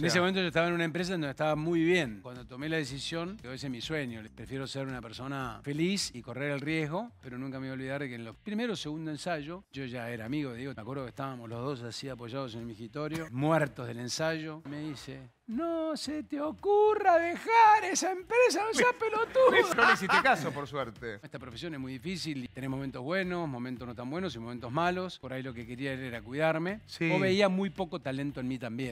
En ese momento yo estaba en una empresa donde estaba muy bien. Cuando tomé la decisión, que ese es mi sueño, prefiero ser una persona feliz y correr el riesgo, pero nunca me voy a olvidar de que en los primeros segundo ensayo, yo ya era amigo de Diego, me acuerdo que estábamos los dos así apoyados en el migitorio, muertos del ensayo, me dice, no se te ocurra dejar esa empresa, no seas pelotudo. No le hiciste caso, por suerte. Esta profesión es muy difícil, tenés momentos buenos, momentos no tan buenos y momentos malos. Por ahí lo que quería era cuidarme. Sí. O veía muy poco talento en mí también.